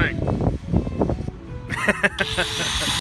thing.